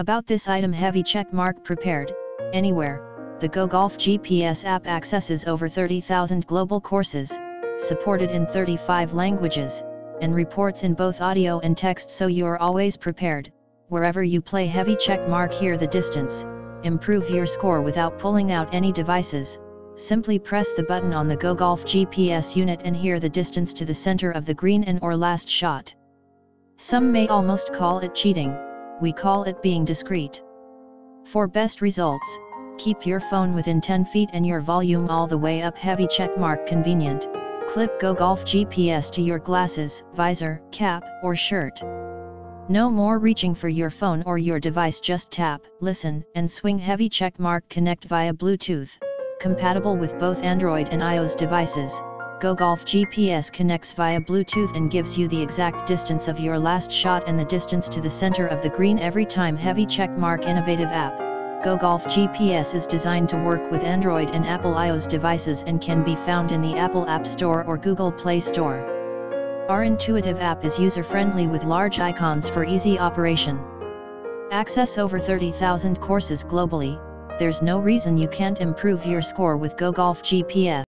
About this item heavy check mark prepared, anywhere, the GoGolf GPS app accesses over 30,000 global courses, supported in 35 languages, and reports in both audio and text so you are always prepared, wherever you play heavy check mark hear the distance, improve your score without pulling out any devices, simply press the button on the GoGolf GPS unit and hear the distance to the center of the green and or last shot. Some may almost call it cheating, we call it being discreet. For best results, keep your phone within 10 feet and your volume all the way up heavy checkmark convenient, clip GoGolf GPS to your glasses, visor, cap, or shirt. No more reaching for your phone or your device just tap, listen, and swing heavy checkmark connect via Bluetooth compatible with both Android and iOS devices, GoGolf GPS connects via Bluetooth and gives you the exact distance of your last shot and the distance to the center of the green every time heavy checkmark innovative app. GoGolf GPS is designed to work with Android and Apple iOS devices and can be found in the Apple App Store or Google Play Store. Our intuitive app is user-friendly with large icons for easy operation. Access over 30,000 courses globally, there's no reason you can't improve your score with GoGolf GPS.